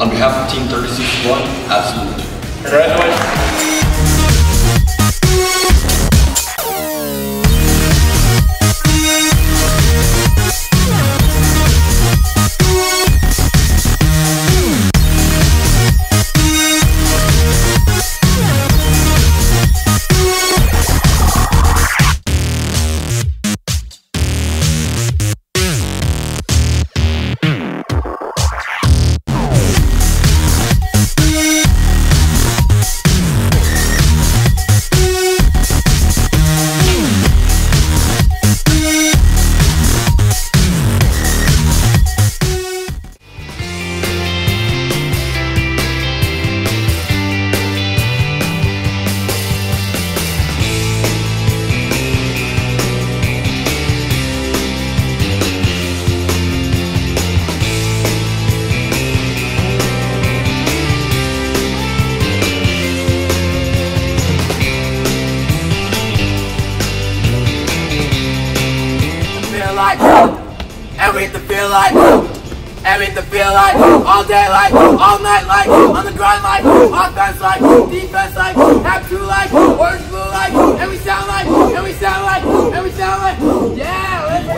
On behalf of Team 36-1, absolutely. Congratulations. Like, and we field like, and we field like, all day like, all night like, on the grind like, offense like, defense like, have two like, orange blue like, and we sound like, and we sound like, and we sound like, yeah, let's go!